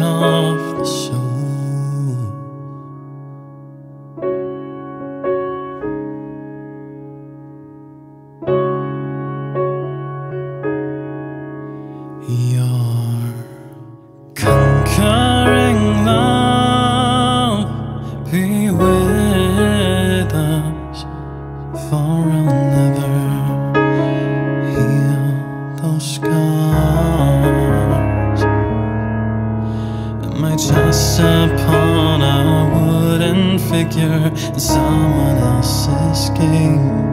shine off the soul. Your conquering love be with us for another. Heal those scars. I just upon a wooden figure in someone else's game?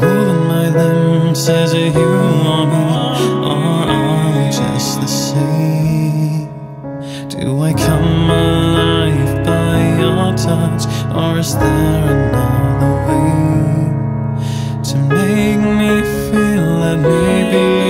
Moving my limbs as you want me, or are we just the same? Do I come alive by your touch, or is there another way to make me feel that maybe?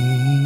peace.